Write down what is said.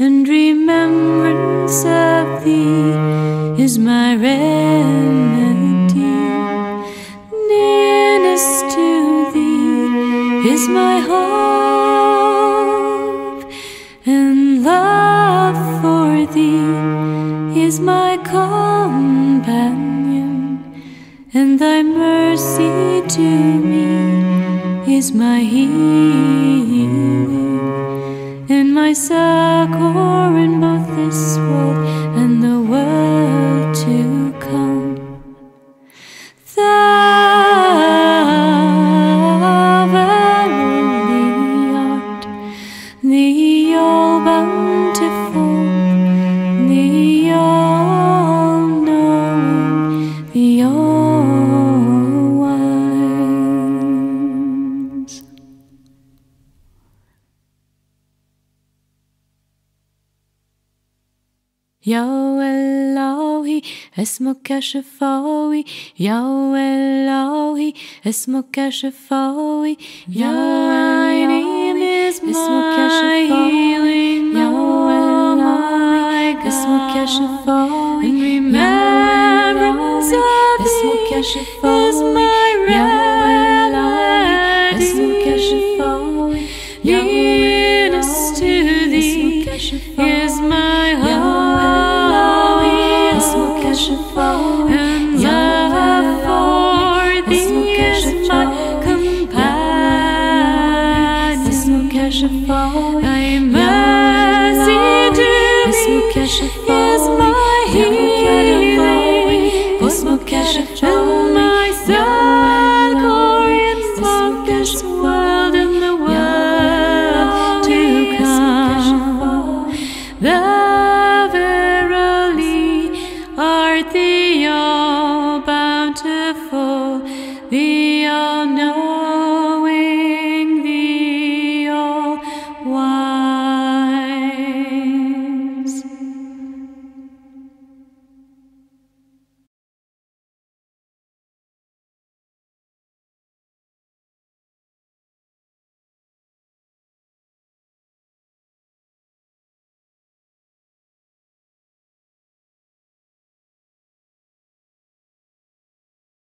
and remembrance of Thee is my remedy. Nearness to Thee is my hope, and love for Thee is my companion, and thy mercy to me is my healing, my succor in both this يا إلهي اسمك شفاوي يا إلهي اسمك شفاوي يا إلهي اسمك شفاوي يا إلهي اسمك شفاوي remembrance of اسمك شفاوي يا إلهي اسمك شفاوي Nearness to thee is my Thy mercy to me is my healing, and my succor in both this world and the world to come. Thou verily art the all bountiful, the